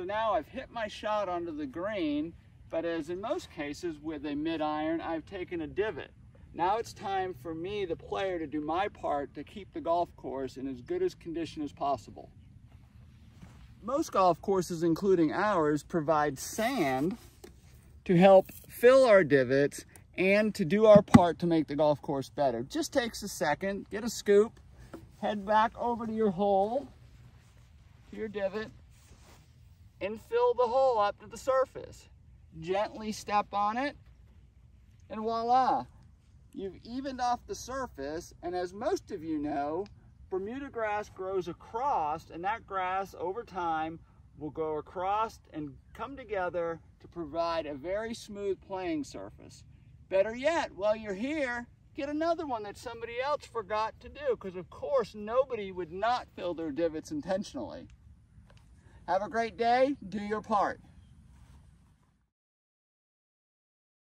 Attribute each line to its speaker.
Speaker 1: So now I've hit my shot onto the green, but as in most cases with a mid iron, I've taken a divot. Now it's time for me, the player, to do my part to keep the golf course in as good as condition as possible. Most golf courses, including ours, provide sand to help fill our divots and to do our part to make the golf course better. Just takes a second, get a scoop, head back over to your hole, to your divot, and fill the hole up to the surface. Gently step on it, and voila, you've evened off the surface, and as most of you know, Bermuda grass grows across, and that grass over time will go across and come together to provide a very smooth playing surface. Better yet, while you're here, get another one that somebody else forgot to do, because of course nobody would not fill their divots intentionally. Have a great day, do your part.